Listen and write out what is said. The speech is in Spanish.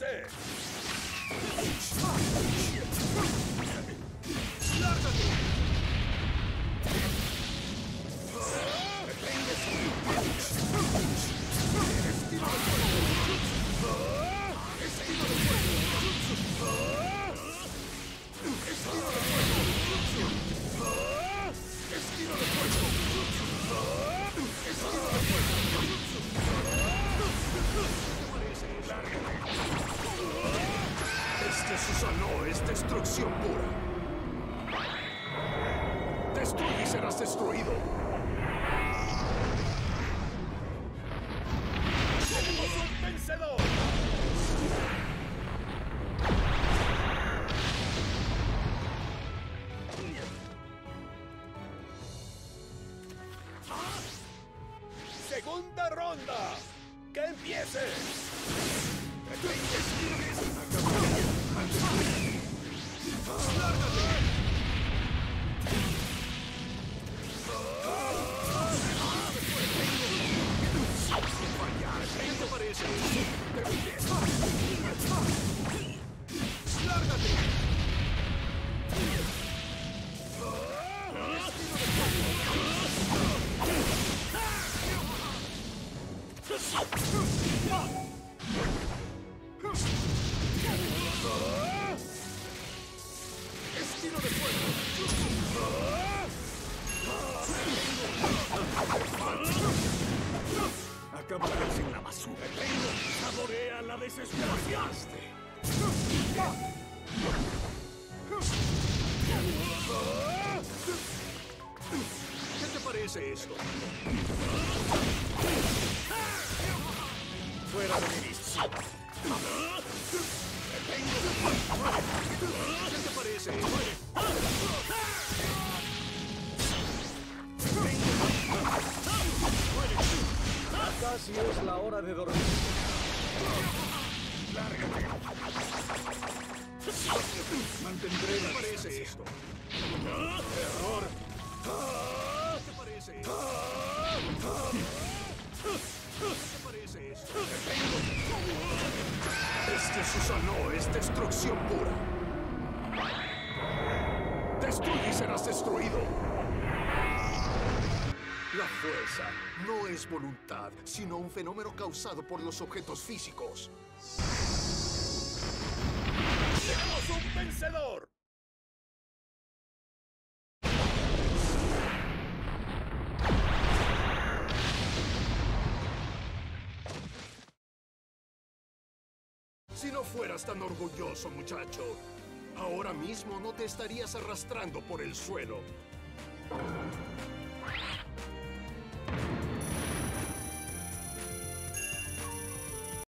せ。Destrucción pura. Destruye y serás destruido. ¡Segunda ronda! ¡Que empiece! ¿Qué te Acabarás en la basura. ¡Saborea la desesperación! ¿Qué te parece esto? ¡Fuera de mi vista! ¿Qué te parece esto? La hora de dormir. Mantendré ¿Qué parece esto? Error. ¿Qué parece esto? ¿Qué parece esto? Este Susanoo es destrucción pura. Destruye y serás destruido. La fuerza no es voluntad, sino un fenómeno causado por los objetos físicos. ¡Tenemos un vencedor! Si no fueras tan orgulloso, muchacho, ahora mismo no te estarías arrastrando por el suelo.